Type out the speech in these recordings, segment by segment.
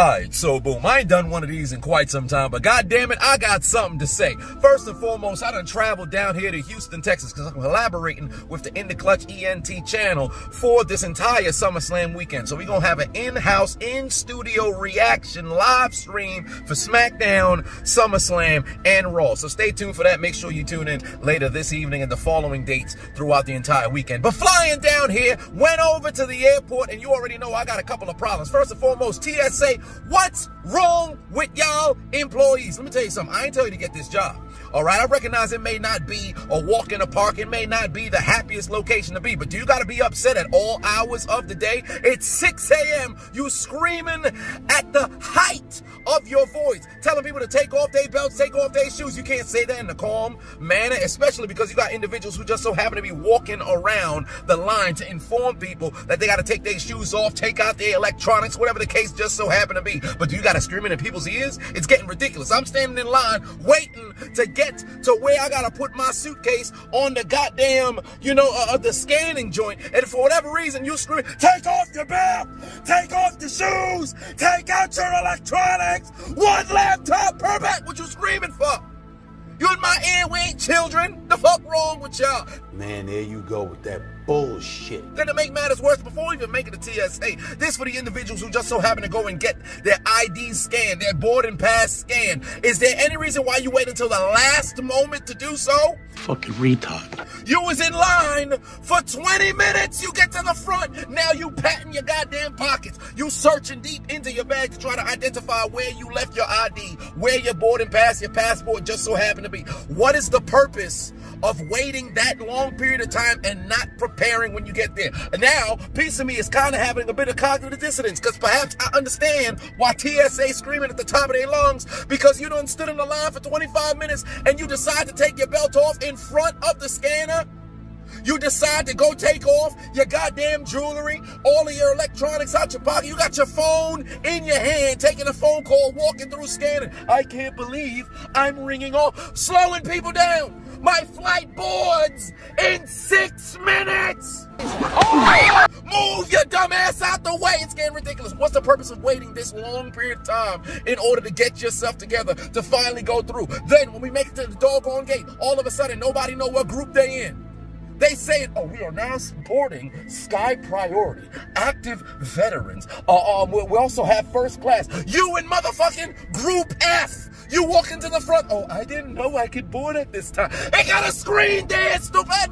Alright, so boom, I ain't done one of these in quite some time, but god damn it, I got something to say. First and foremost, I done traveled down here to Houston, Texas, because I'm collaborating with the In the Clutch ENT channel for this entire SummerSlam weekend. So we're gonna have an in-house, in-studio reaction live stream for SmackDown, SummerSlam, and Raw. So stay tuned for that. Make sure you tune in later this evening and the following dates throughout the entire weekend. But flying down here, went over to the airport, and you already know I got a couple of problems. First and foremost, TSA What's wrong with y'all employees? Let me tell you something. I ain't tell you to get this job. All right, I recognize it may not be a walk in a park. It may not be the happiest location to be, but do you got to be upset at all hours of the day? It's 6 a.m. You screaming at the height of your voice, telling people to take off their belts, take off their shoes. You can't say that in a calm manner, especially because you got individuals who just so happen to be walking around the line to inform people that they got to take their shoes off, take out their electronics, whatever the case just so happen to be. But do you got to scream in people's ears? It's getting ridiculous. I'm standing in line waiting to get to where I gotta put my suitcase on the goddamn, you know, uh, uh, the scanning joint. And for whatever reason, you scream, take off your belt, take off your shoes, take out your electronics, one laptop per bag. What you screaming for? You in my ear, we ain't children. The fuck wrong with y'all? Man, there you go with that bullshit. Then to make matters worse, before even making the TSA, this for the individuals who just so happen to go and get their ID scanned, their boarding pass scanned. Is there any reason why you wait until the last moment to do so? Fucking retard. You was in line for 20 minutes. You get the front. Now you patting your goddamn pockets. You searching deep into your bag to try to identify where you left your ID, where your boarding pass, your passport just so happened to be. What is the purpose of waiting that long period of time and not preparing when you get there. Now, piece of me is kind of having a bit of cognitive dissonance because perhaps I understand why TSA screaming at the top of their lungs because you done stood in the line for 25 minutes and you decide to take your belt off in front of the scanner. You decide to go take off your goddamn jewelry, all of your electronics out your pocket. You got your phone in your hand, taking a phone call, walking through scanning. I can't believe I'm ringing off, slowing people down. My flight boards in six minutes. Oh. Move your dumb ass out the way. It's getting ridiculous. What's the purpose of waiting this long period of time in order to get yourself together to finally go through? Then when we make it to the doggone gate, all of a sudden nobody know what group they in. They say, oh, we are now supporting Sky Priority, active veterans. Uh, um, we also have first class. You in motherfucking Group F. You walk into the front. Oh, I didn't know I could board at this time. They got a screen there, stupid.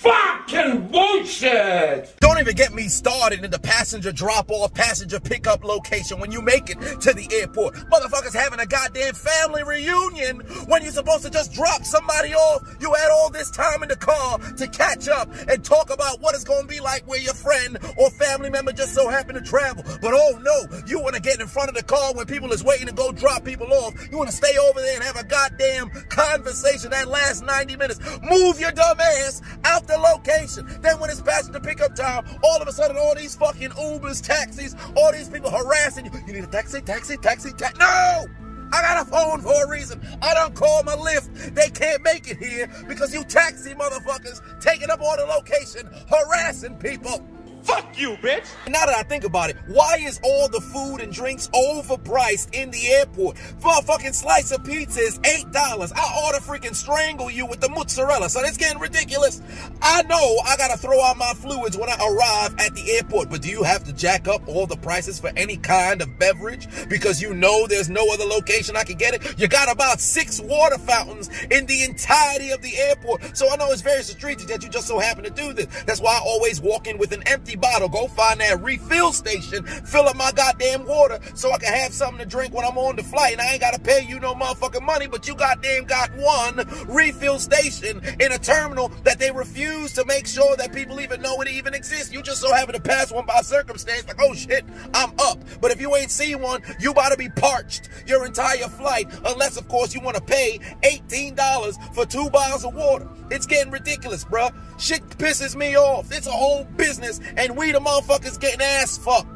Fucking bullshit! Don't even get me started in the passenger drop-off, passenger pickup location when you make it to the airport. Motherfuckers having a goddamn family reunion when you're supposed to just drop somebody off. You had all this time in the car to catch up and talk about what it's going to be like where your friend or family member just so happened to travel. But oh no, you want to get in front of the car when people is waiting to go drop people off. You want to stay over there and have a goddamn conversation that lasts 90 minutes. Move your dumb ass out the location. Then when it's past the pickup time, all of a sudden all these fucking Ubers, taxis, all these people harassing you. You need a taxi, taxi, taxi, taxi. No! I got a phone for a reason. I don't call my Lyft. They can't make it here because you taxi motherfuckers taking up all the location, harassing people. Fuck you, bitch. Now that I think about it, why is all the food and drinks overpriced in the airport? For a fucking slice of pizza is $8. I ought to freaking strangle you with the mozzarella. So it's getting ridiculous. I know I gotta throw out my fluids when I arrive at the airport, but do you have to jack up all the prices for any kind of beverage? Because you know there's no other location I can get it? You got about six water fountains in the entirety of the airport. So I know it's very strategic that you just so happen to do this. That's why I always walk in with an empty empty bottle. Go find that refill station, fill up my goddamn water so I can have something to drink when I'm on the flight. And I ain't got to pay you no motherfucking money, but you goddamn got one refill station in a terminal that they refuse to make sure that people even know it even exists. You just so happen to pass one by circumstance, like, oh shit, I'm up. But if you ain't seen one, you about to be parched your entire flight, unless, of course, you want to pay $18 for two bottles of water. It's getting ridiculous, bruh. Shit pisses me off. It's a whole business, and we the motherfuckers getting ass fucked.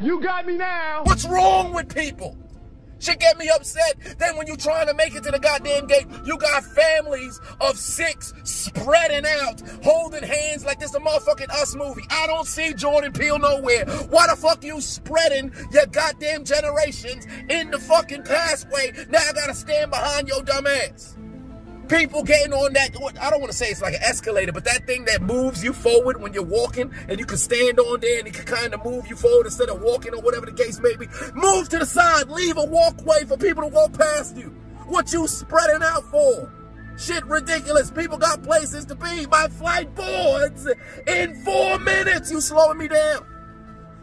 You got me now. What's wrong with people? Shit get me upset. Then when you trying to make it to the goddamn gate, you got families of six spreading out, holding hands like this a motherfucking Us movie. I don't see Jordan Peele nowhere. Why the fuck you spreading your goddamn generations in the fucking pathway? Now I gotta stand behind your dumb ass. People getting on that, I don't want to say it's like an escalator, but that thing that moves you forward when you're walking and you can stand on there and it can kind of move you forward instead of walking or whatever the case may be. Move to the side, leave a walkway for people to walk past you. What you spreading out for? Shit ridiculous. People got places to be. My flight boards in four minutes. You slowing me down.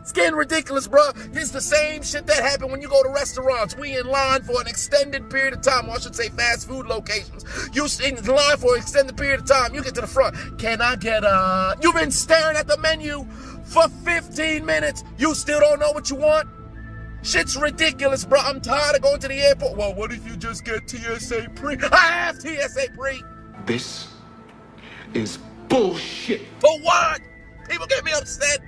It's getting ridiculous, bro. It's the same shit that happened when you go to restaurants. We in line for an extended period of time, or I should say fast food locations. You in line for an extended period of time. You get to the front. Can I get a... You've been staring at the menu for 15 minutes. You still don't know what you want? Shit's ridiculous, bro. I'm tired of going to the airport. Well, what if you just get TSA pre? I have TSA pre. This is bullshit. For what? People get me upset.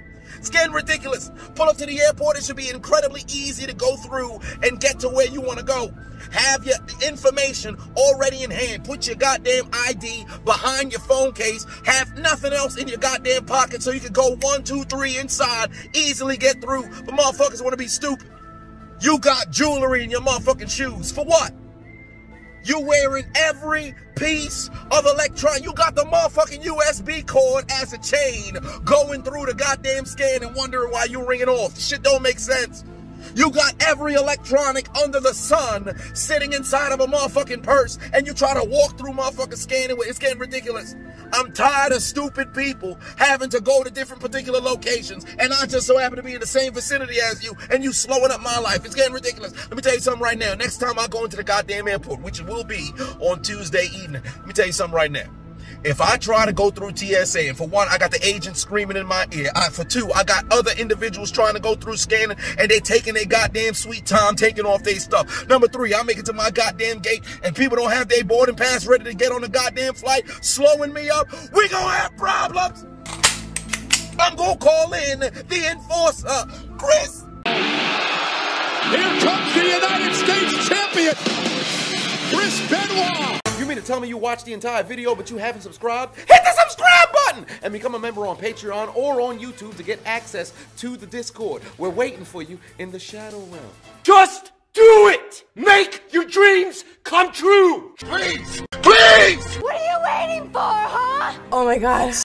It's getting ridiculous. Pull up to the airport. It should be incredibly easy to go through and get to where you want to go. Have your information already in hand. Put your goddamn ID behind your phone case. Have nothing else in your goddamn pocket so you can go one, two, three inside, easily get through. But motherfuckers want to be stupid. You got jewelry in your motherfucking shoes. For what? You wearing every piece of electron. You got the motherfucking USB cord as a chain going through the goddamn scan and wondering why you ringing off. Shit don't make sense. You got every electronic under the sun sitting inside of a motherfucking purse and you try to walk through motherfucking scanning it's getting ridiculous. I'm tired of stupid people having to go to different particular locations and I just so happen to be in the same vicinity as you and you slowing up my life. It's getting ridiculous. Let me tell you something right now. Next time I go into the goddamn airport, which will be on Tuesday evening, let me tell you something right now. If I try to go through TSA, and for one, I got the agent screaming in my ear. I, for two, I got other individuals trying to go through scanning, and they taking their goddamn sweet time taking off their stuff. Number three, I make it to my goddamn gate, and people don't have their boarding pass ready to get on the goddamn flight, slowing me up. We gonna have problems. I'm gonna call in the enforcer, Chris. Here comes the United States champion, Chris Benoit. You mean to tell me you watched the entire video but you haven't subscribed? Hit the subscribe button and become a member on Patreon or on YouTube to get access to the Discord. We're waiting for you in the Shadow Realm. Just do it! Make your dreams come true! Please! Please! What are you waiting for, huh? Oh my god.